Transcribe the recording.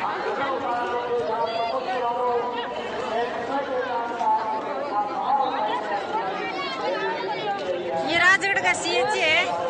ये राजगढ़ का सीएचए है